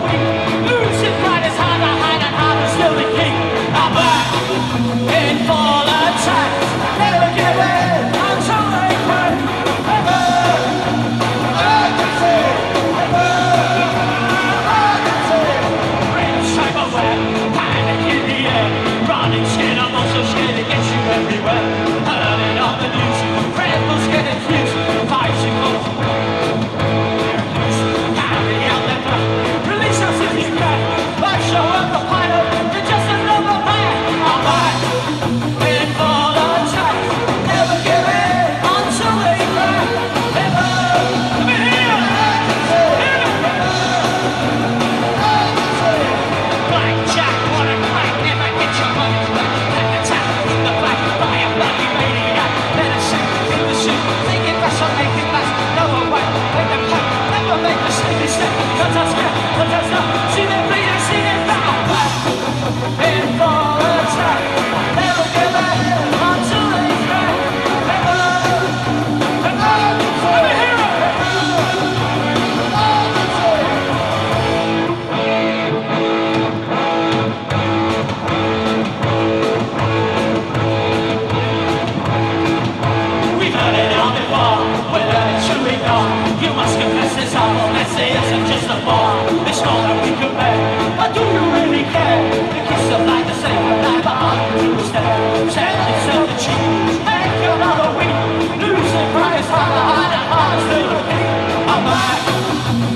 the. just confesses I'm a mess, I'm just a ball It's all that we can bear. But do you really care? The kiss of life, the same life, but on Tuesday Send yourself the cheese, make another week Losing price, hide the hide, and hard still looking I'm back